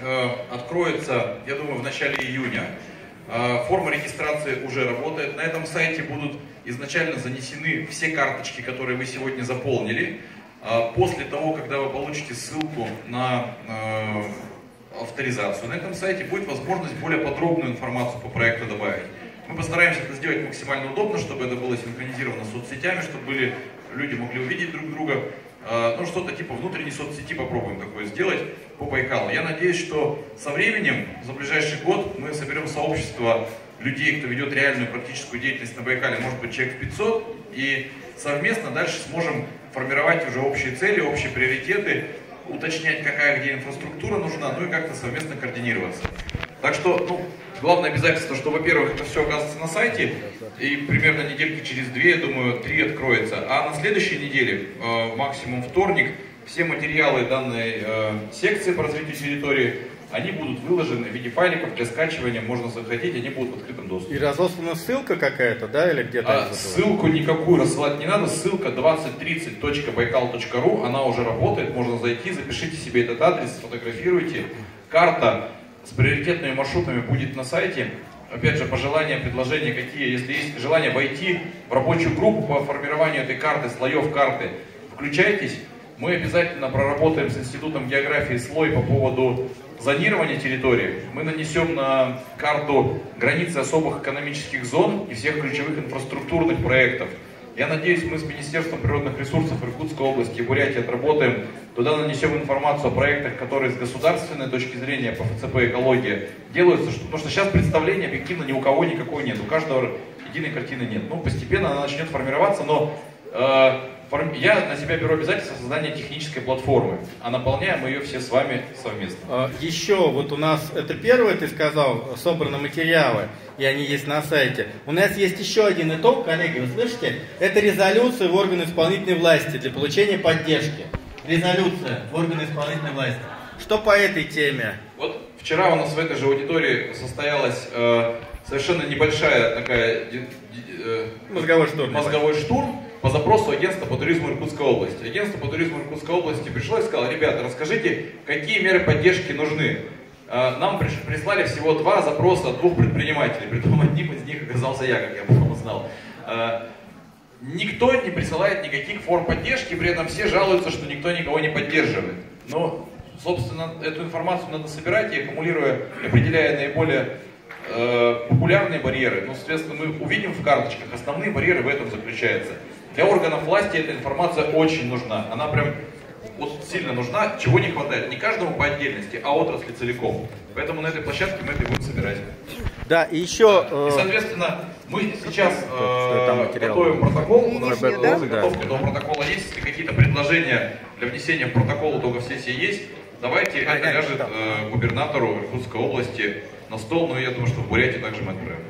э, откроется, я думаю, в начале июня. Э, форма регистрации уже работает. На этом сайте будут изначально занесены все карточки, которые вы сегодня заполнили. Э, после того, когда вы получите ссылку на авторизацию, на этом сайте будет возможность более подробную информацию по проекту добавить. Мы постараемся это сделать максимально удобно, чтобы это было синхронизировано с соцсетями, чтобы были, люди могли увидеть друг друга. Э, ну, что-то типа внутренней соцсети попробуем такое сделать по Байкалу. Я надеюсь, что со временем, за ближайший год, мы соберем сообщество людей, кто ведет реальную практическую деятельность на Байкале, может быть, человек 500, и совместно дальше сможем формировать уже общие цели, общие приоритеты, уточнять, какая где инфраструктура нужна, ну и как-то совместно координироваться. Так что, ну, главное обязательство, что, во-первых, это все оказывается на сайте, и примерно недельки через две, я думаю, три откроется. А на следующей неделе, э, максимум вторник, все материалы данной э, секции по развитию территории, они будут выложены в виде файликов для скачивания, можно заходить, они будут в открытом доступе. И разослана ссылка какая-то, да, или где-то? А, ссылку никакую рассылать не надо, ссылка 2030.baikal.ru, она уже работает, можно зайти, запишите себе этот адрес, сфотографируйте. Карта с приоритетными маршрутами будет на сайте. Опять же, пожелания, предложения какие, если есть желание войти в рабочую группу по формированию этой карты, слоев карты, включайтесь. Мы обязательно проработаем с Институтом географии слой по поводу зонирования территории. Мы нанесем на карту границы особых экономических зон и всех ключевых инфраструктурных проектов – я надеюсь, мы с Министерством природных ресурсов Иркутской области и Бурятии отработаем, туда нанесем информацию о проектах, которые с государственной точки зрения по ФЦП экология делаются, потому что сейчас представления объективно ни у кого никакой нет, у каждого единой картины нет. Ну, постепенно она начнет формироваться, но я на себя беру обязательство создания технической платформы, а наполняем ее все с вами совместно. А, Еще вот у нас, это первое, ты сказал, собраны материалы, и они есть на сайте. У нас есть еще один итог, коллеги, вы слышите? Это резолюция в органы исполнительной власти для получения поддержки. Резолюция в органы исполнительной власти. Что по этой теме? Вот вчера у нас в этой же аудитории состоялась э, совершенно небольшая такая э, мозговой штурм. Мозговой штурм по запросу агентства по туризму Иркутской области. Агентство по туризму Иркутской области пришло и сказало, ребята, расскажите, какие меры поддержки нужны. А, нам прислали всего два запроса от двух предпринимателей, притом одним из них оказался я, как я потом узнал. А, никто не присылает никаких форм поддержки, при этом все жалуются, что никто никого не поддерживает. Но, собственно, эту информацию надо собирать и аккумулируя, определяя наиболее э, популярные барьеры. Ну, соответственно, мы увидим в карточках, основные барьеры в этом заключаются. Для органов власти эта информация очень нужна. Она прям вот сильно нужна, чего не хватает. Не каждому по отдельности, а отрасли целиком. Поэтому на этой площадке мы это будем собирать. Да, и еще... Э... И, соответственно, мы сейчас э, готовим протокол. У нас да? подготовка этого протокола есть. Если какие-то предложения для внесения в протокол итогов сессии есть, давайте это ляжет э, губернатору Иркутской области на стол. Но я думаю, что в Бурятии также мы отправим.